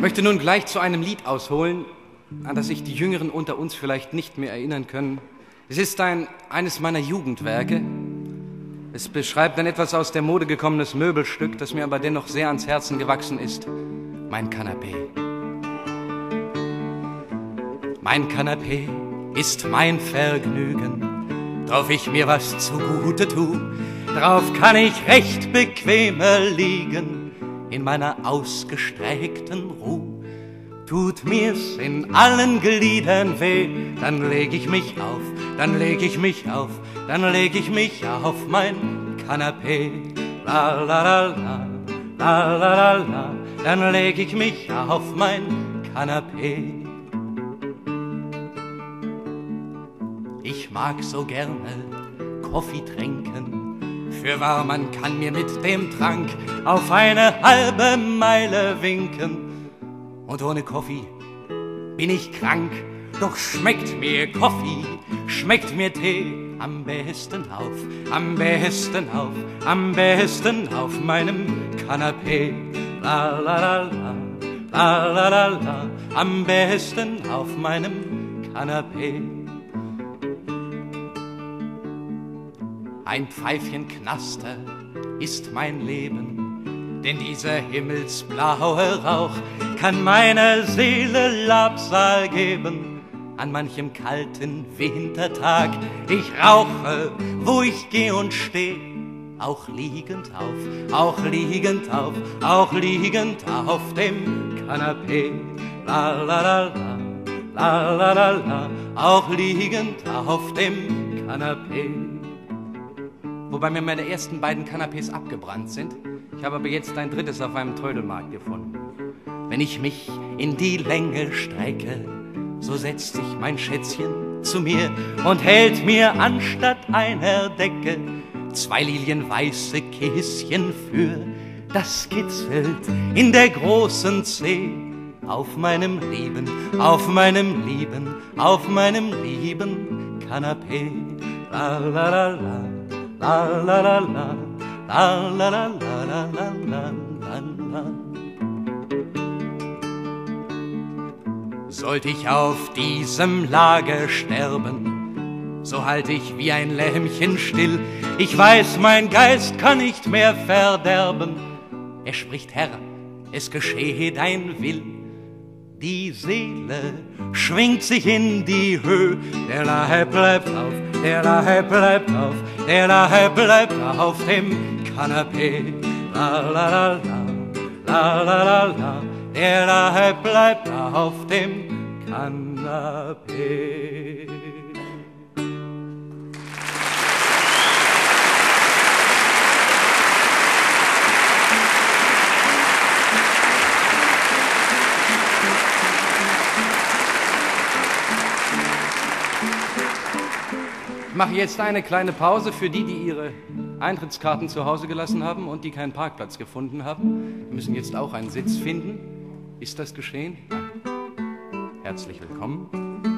möchte nun gleich zu einem Lied ausholen, an das sich die Jüngeren unter uns vielleicht nicht mehr erinnern können. Es ist ein, eines meiner Jugendwerke. Es beschreibt ein etwas aus der Mode gekommenes Möbelstück, das mir aber dennoch sehr ans Herzen gewachsen ist. Mein Kanapee. Mein Kanapee ist mein Vergnügen, drauf ich mir was zugute tu. Drauf kann ich recht bequemer liegen, in meiner ausgestreckten Ruhe. Tut mir's in allen Gliedern weh, dann leg ich mich auf, dann leg ich mich auf, dann leg ich mich auf mein Kanapee. La la la la, la la la la, dann leg ich mich auf mein Kanapee. Ich mag so gerne Kaffee tränken, für wahr man kann mir mit dem Trank auf eine halbe Meile winken und ohne Kaffee bin ich krank. Doch schmeckt mir Kaffee, schmeckt mir Tee am besten auf, am besten auf, am besten auf meinem Kanapee. La la la la, la la la la, am besten auf meinem Kanapee. Ein Pfeifchen Knaster ist mein Leben, denn dieser himmelsblaue Rauch kann meiner Seele Labsal geben. An manchem kalten Wintertag, ich rauche, wo ich geh und steh, auch liegend auf, auch liegend auf, auch liegend auf dem Kanapee. La la la la, la la la la, auch liegend auf dem Kanapee. Wobei mir meine ersten beiden Kanapés abgebrannt sind. Ich habe aber jetzt ein drittes auf einem Trödelmarkt gefunden. Wenn ich mich in die Länge strecke, so setzt sich mein Schätzchen zu mir und hält mir anstatt einer Decke zwei lilienweiße Käschen für. Das kitzelt in der großen Zeh auf meinem lieben, auf meinem lieben, auf meinem lieben Kanapee. La la la la, la la la la, la la la la la la la la la. Sollte ich auf diesem Lager sterben, so halt ich wie ein Lämmchen still. Ich weiß, mein Geist kann nicht mehr verderben. Er spricht, Herr, es geschehe dein Will. Die Seele schwingt sich in die Höhe, der Leib bleibt auf, der Leib bleibt auf, der Leib bleibt auf dem Kanapee. La la la la, la la la la, der Leib bleibt auf dem Kanapee. Mache jetzt eine kleine Pause für die, die ihre Eintrittskarten zu Hause gelassen haben und die keinen Parkplatz gefunden haben. Wir müssen jetzt auch einen Sitz finden. Ist das geschehen? Herzlich willkommen.